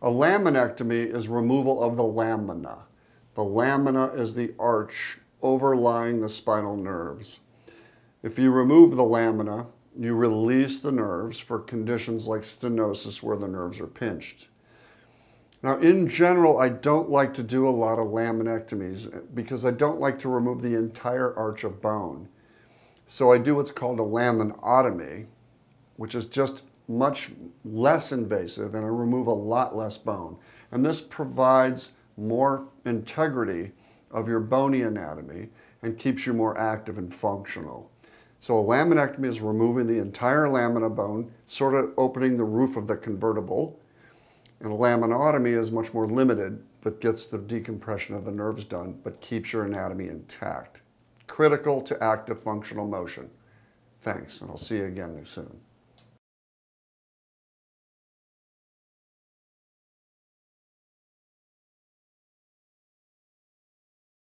A laminectomy is removal of the lamina. The lamina is the arch overlying the spinal nerves. If you remove the lamina, you release the nerves for conditions like stenosis where the nerves are pinched. Now, in general, I don't like to do a lot of laminectomies because I don't like to remove the entire arch of bone. So I do what's called a laminotomy, which is just much less invasive and I remove a lot less bone. And this provides more integrity of your bony anatomy and keeps you more active and functional. So a laminectomy is removing the entire lamina bone, sort of opening the roof of the convertible, and a laminotomy is much more limited, but gets the decompression of the nerves done, but keeps your anatomy intact. Critical to active functional motion. Thanks, and I'll see you again soon.